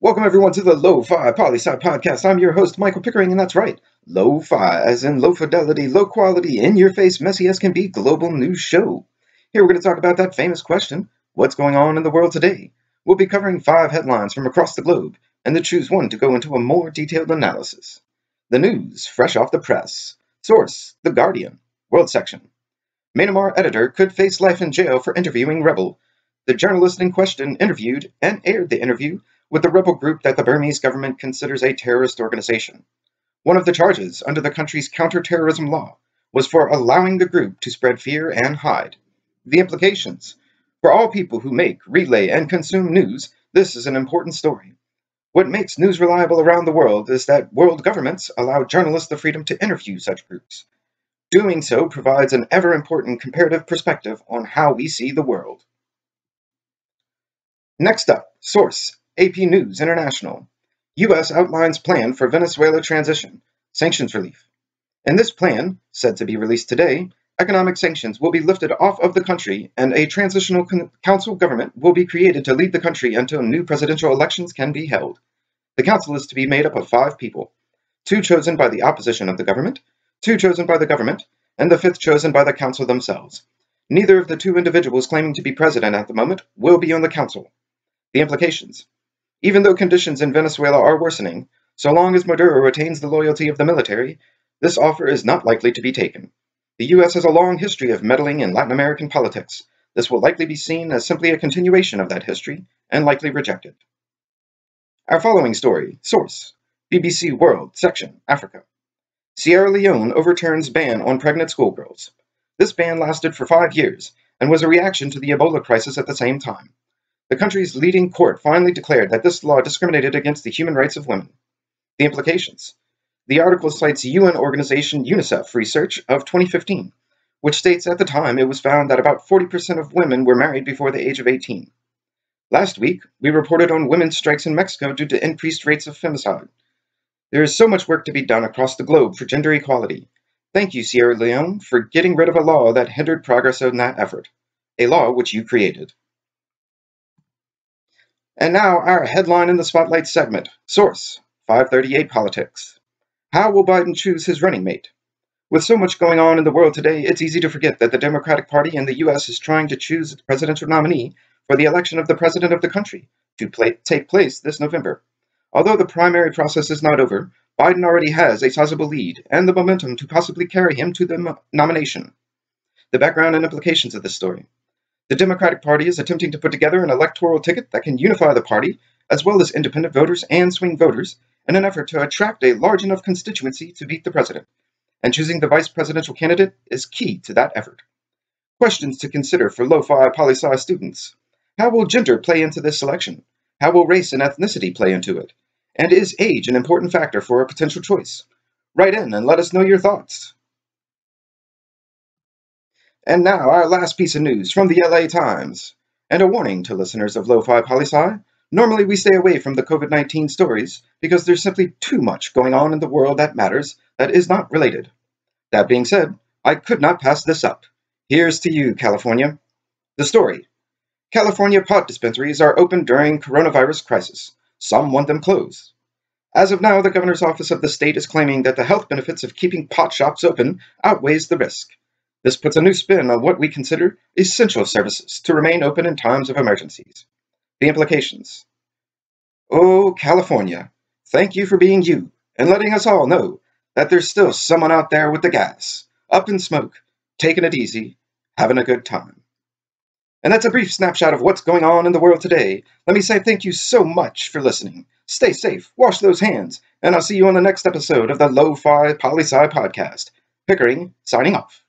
Welcome everyone to the Lo-Fi Poli-Sci Podcast. I'm your host, Michael Pickering, and that's right, Lo-Fi, as in low fidelity, low quality, in your face, messy as can be global news show. Here we're going to talk about that famous question, what's going on in the world today? We'll be covering five headlines from across the globe, and then choose one to go into a more detailed analysis. The news, fresh off the press. Source, The Guardian, World Section. Myanmar editor could face life in jail for interviewing rebel. The journalist in question interviewed and aired the interview with the rebel group that the Burmese government considers a terrorist organization. One of the charges under the country's counterterrorism law was for allowing the group to spread fear and hide. The implications. For all people who make, relay, and consume news, this is an important story. What makes news reliable around the world is that world governments allow journalists the freedom to interview such groups. Doing so provides an ever important comparative perspective on how we see the world. Next up, source AP News International. U.S. outlines plan for Venezuela transition, sanctions relief. In this plan, said to be released today, economic sanctions will be lifted off of the country and a transitional council government will be created to lead the country until new presidential elections can be held. The council is to be made up of five people two chosen by the opposition of the government, two chosen by the government, and the fifth chosen by the council themselves. Neither of the two individuals claiming to be president at the moment will be on the council. The implications even though conditions in Venezuela are worsening, so long as Maduro retains the loyalty of the military, this offer is not likely to be taken. The U.S. has a long history of meddling in Latin American politics. This will likely be seen as simply a continuation of that history and likely rejected. Our following story, source, BBC World, section, Africa. Sierra Leone overturns ban on pregnant schoolgirls. This ban lasted for five years and was a reaction to the Ebola crisis at the same time. The country's leading court finally declared that this law discriminated against the human rights of women. The implications. The article cites UN organization UNICEF research of 2015, which states at the time it was found that about 40% of women were married before the age of 18. Last week, we reported on women's strikes in Mexico due to increased rates of femicide. There is so much work to be done across the globe for gender equality. Thank you, Sierra Leone, for getting rid of a law that hindered progress in that effort, a law which you created. And now our headline in the Spotlight segment. Source 538 Politics. How will Biden choose his running mate? With so much going on in the world today, it's easy to forget that the Democratic Party in the U.S. is trying to choose its presidential nominee for the election of the president of the country to play, take place this November. Although the primary process is not over, Biden already has a sizable lead and the momentum to possibly carry him to the nomination. The background and implications of this story. The Democratic Party is attempting to put together an electoral ticket that can unify the party, as well as independent voters and swing voters, in an effort to attract a large enough constituency to beat the president. And choosing the vice presidential candidate is key to that effort. Questions to consider for lo-fi poli-sci students. How will gender play into this selection? How will race and ethnicity play into it? And is age an important factor for a potential choice? Write in and let us know your thoughts. And now, our last piece of news from the LA Times. And a warning to listeners of Lo-Fi Poli-Sci. Normally, we stay away from the COVID 19 stories because there's simply too much going on in the world that matters that is not related. That being said, I could not pass this up. Here's to you, California. The story California pot dispensaries are open during coronavirus crisis. Some want them closed. As of now, the governor's office of the state is claiming that the health benefits of keeping pot shops open outweighs the risk. This puts a new spin on what we consider essential services to remain open in times of emergencies. The implications. Oh, California, thank you for being you and letting us all know that there's still someone out there with the gas, up in smoke, taking it easy, having a good time. And that's a brief snapshot of what's going on in the world today. Let me say thank you so much for listening. Stay safe, wash those hands, and I'll see you on the next episode of the Lo-Fi Poli-Sci Podcast. Pickering, signing off.